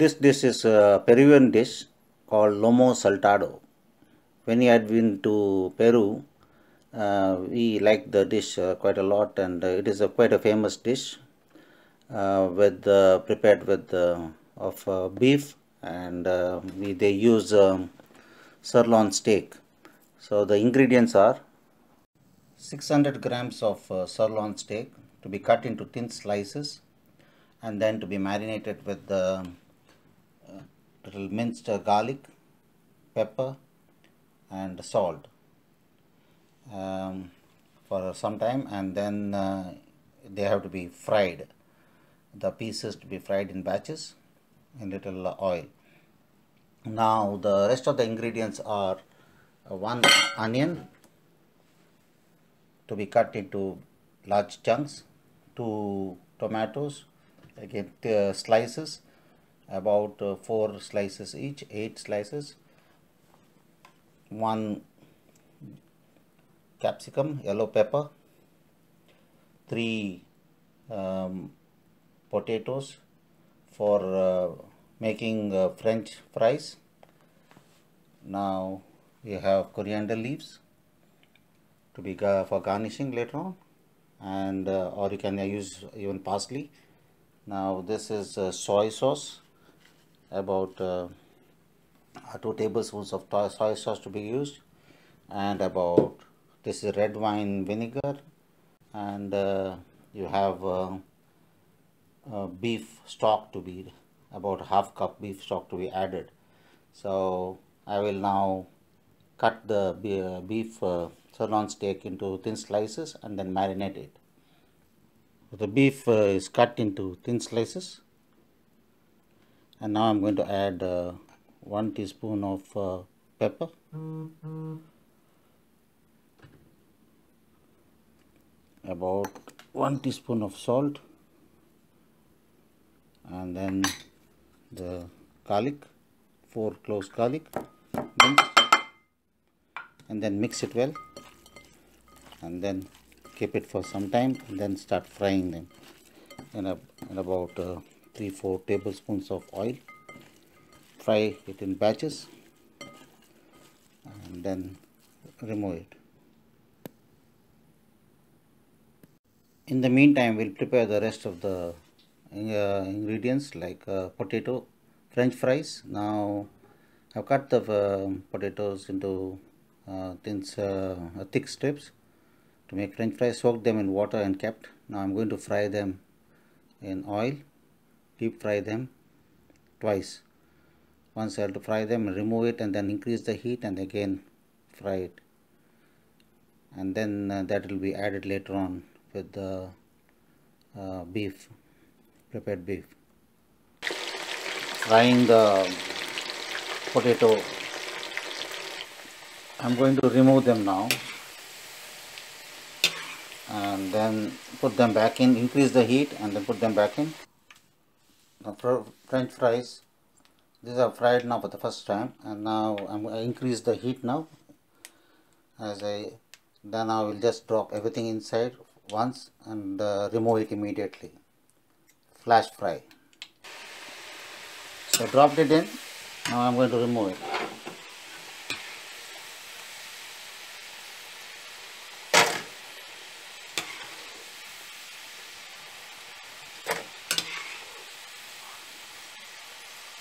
This dish is a Peruvian dish called lomo saltado. When we had been to Peru, uh, we liked the dish uh, quite a lot, and uh, it is a quite a famous dish uh, with prepared with of uh, beef, and uh, we, they use um, sirloin steak. So the ingredients are 600 grams of sirloin steak to be cut into thin slices and then to be marinated with the little minced garlic, pepper, and salt um, for some time, and then uh, they have to be fried. The pieces to be fried in batches in little oil. Now the rest of the ingredients are one onion to be cut into large chunks, two tomatoes, again uh, slices, about uh, four slices each, eight slices, one capsicum, yellow pepper, three um, potatoes for uh, making uh, French fries. Now we have coriander leaves to be for garnishing later on, and uh, or you can use even parsley. Now this is uh, soy sauce, about uh, uh, two tablespoons of soy sauce to be used, and about this is red wine vinegar, and uh, you have uh, uh, beef stock to be about half cup beef stock to be added. So I will now cut the uh, beef uh, sirloin steak into thin slices and then marinate it. The beef uh, is cut into thin slices, and now I'm going to add uh, one teaspoon of uh, pepper. About one teaspoon of salt, and then the garlic, four cloves garlic, and then mix it well, and then keep it for some time, and then start frying them in, a, in about uh, three four tablespoons of oil. Fry it in batches, and then remove it. In the meantime, we'll prepare the rest of the uh, ingredients like uh, potato, French fries. Now, I've cut the uh, potatoes into uh, thin, uh, thick strips to make French fries. soak them in water and kept. Now, I'm going to fry them in oil. Deep fry them twice. Once I have to fry them, remove it, and then increase the heat, and again fry it. And then uh, that will be added later on with the uh, beef, prepared beef. Frying the potato, I'm going to remove them now and then put them back in, increase the heat and then put them back in. French fries, these are fried now for the first time and now I'm to increase the heat now. As I then I will just drop everything inside once and uh, remove it immediately. Flash fry. So dropped it in now I'm going to remove it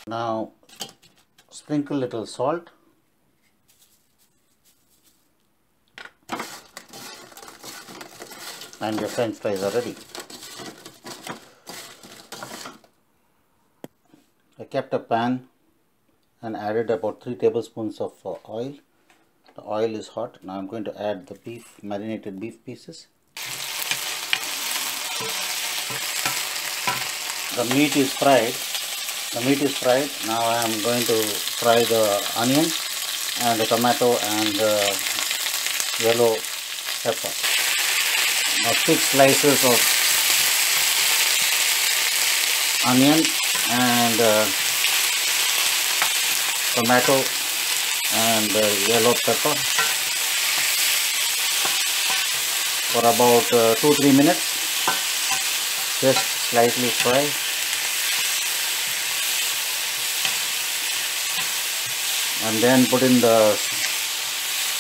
now sprinkle little salt and your french fries are ready. I kept a pan and added about 3 tablespoons of uh, oil. The oil is hot. Now I'm going to add the beef, marinated beef pieces. The meat is fried. The meat is fried. Now I am going to fry the onion and the tomato and the yellow pepper. Now thick slices of onion and uh, tomato and uh, yellow pepper for about uh, 2-3 minutes. Just slightly fry and then put in the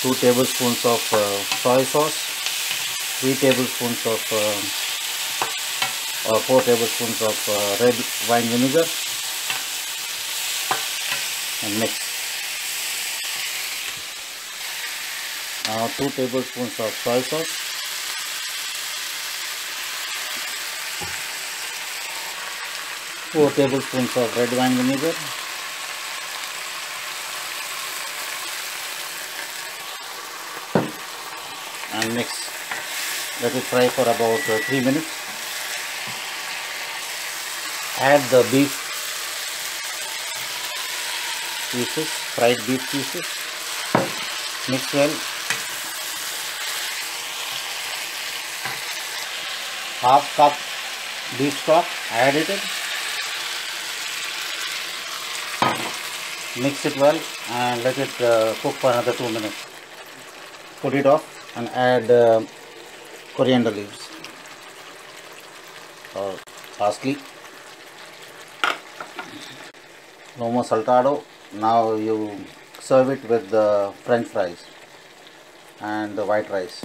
2 tablespoons of uh, soy sauce 3 tablespoons of uh, or 4 tablespoons of uh, red wine vinegar and mix. Now 2 tablespoons of soy sauce. 4 tablespoons of red wine vinegar mix let it fry for about uh, 3 minutes. Add the beef pieces fried beef pieces. Mix well. Half cup beef stock add it mix it well and let it uh, cook for another 2 minutes. Put it off and add uh, coriander leaves. Or parsley lomo saltado. Now you serve it with the french fries and the white rice